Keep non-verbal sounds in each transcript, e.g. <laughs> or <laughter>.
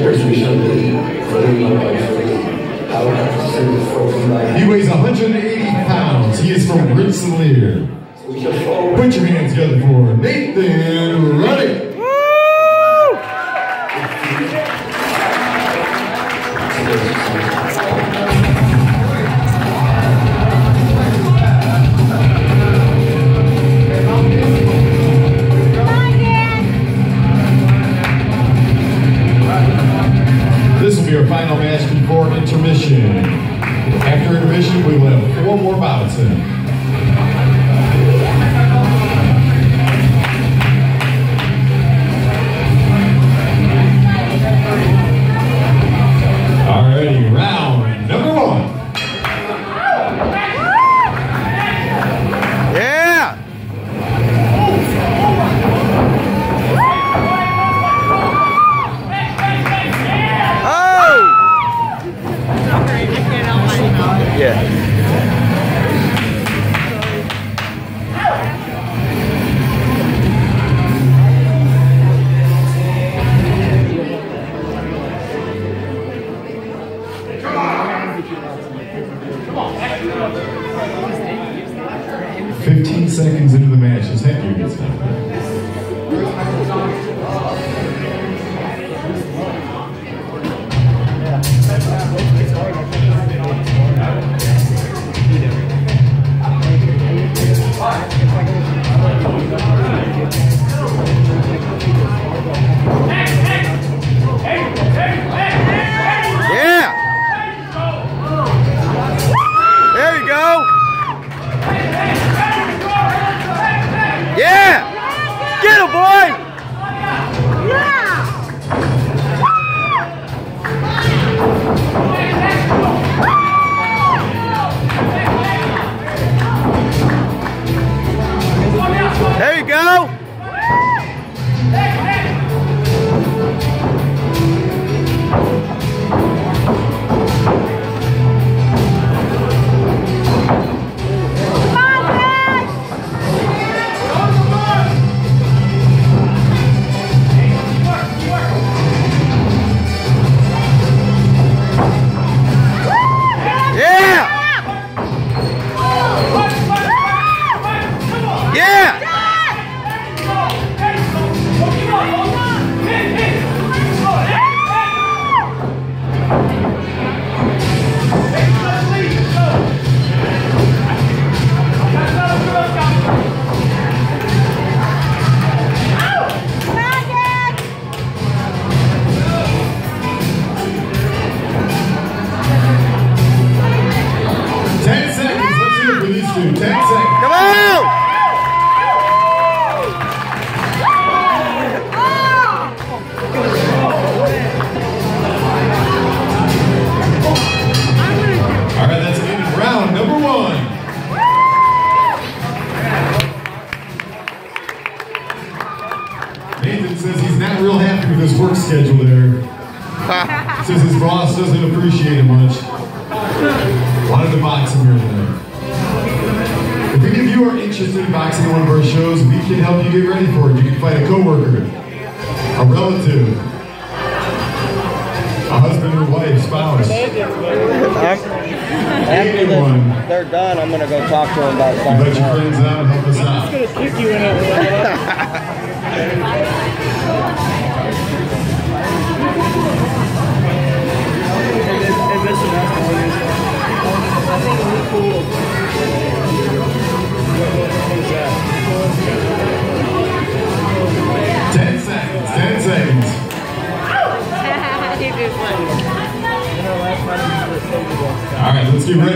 No, I just like feel like it's not feeling wrong. And his opponent. Knock him out, Dan. He weighs 180 pounds. He is from Rensselaer. Put your hands together for Nathan Ruddach. Yeah. Fifteen seconds into the match, his headgear gets down. Schedule there. <laughs> says his boss doesn't appreciate it much. Wanted to box him here tonight. If any of you are interested in boxing at one of our shows, we can help you get ready for it. You can fight a coworker, a relative, a husband or wife, spouse. After this, they're done, I'm gonna go talk to them about Invite something your else. friends out and help us out. kick you in it. <laughs>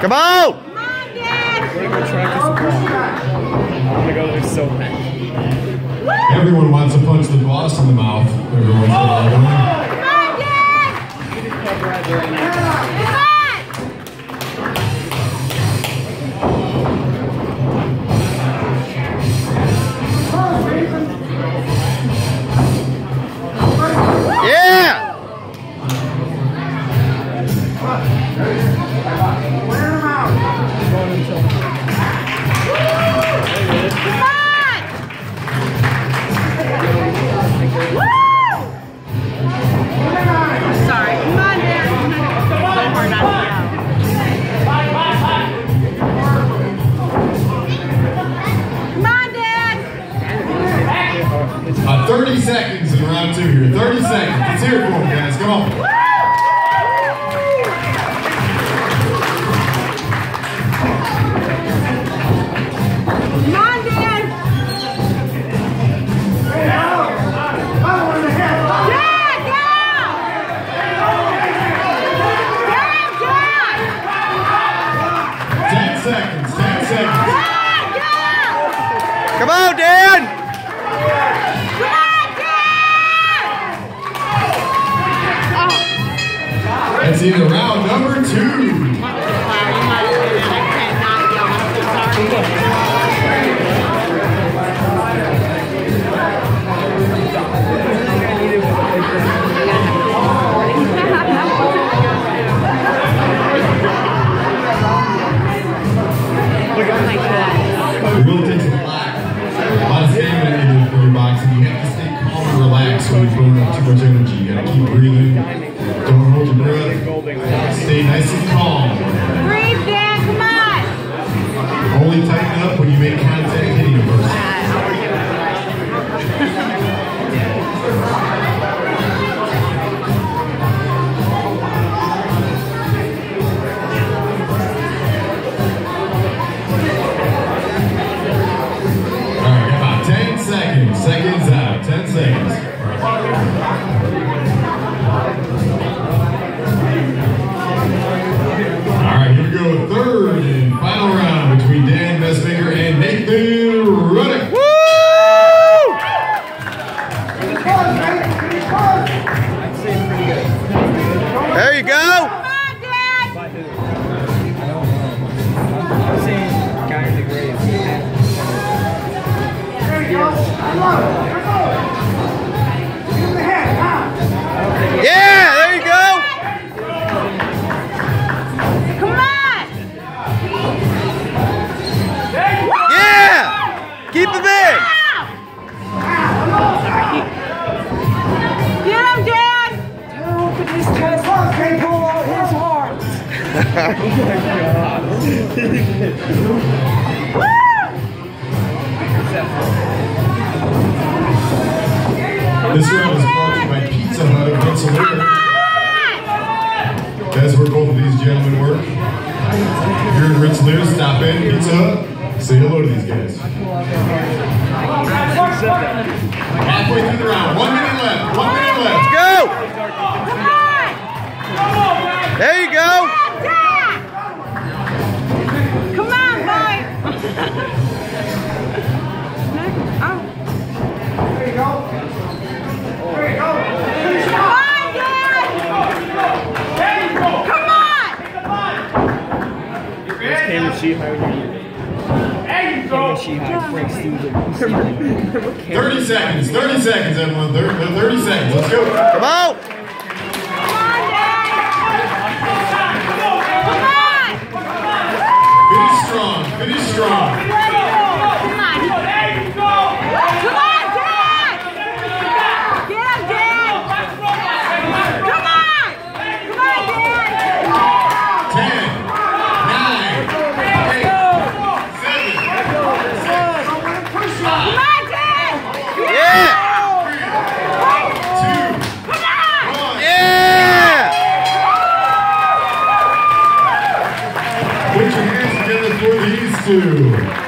Come on! Come on, Dad. We're gonna try to. I'm gonna go there so bad. Everyone wants to punch the boss in the mouth every once in a while. don't they? Come on, Dad. That's in round number two. Tighten up when you make contact hitting a person. All right, about 10 seconds. Seconds out. 10 seconds. In the grave. Yeah, there you go! Come on! Yeah! Keep him in! This round is brought to you by Pizza Hut of Rensselaer. That's where both of these gentlemen work. If you're in Rensselaer, stop in Pizza Hut. Say hello to these guys. Halfway through the round. One minute left. One minute left. Let's go! There you go! Cameron Sheehan. Cameron Sheehan breaks through the ceiling. 30 seconds. 30 seconds, everyone. Thir- uh, 30 seconds. Let's go. Come on! Come on, Dad! Come on! Finish strong. Finish strong. To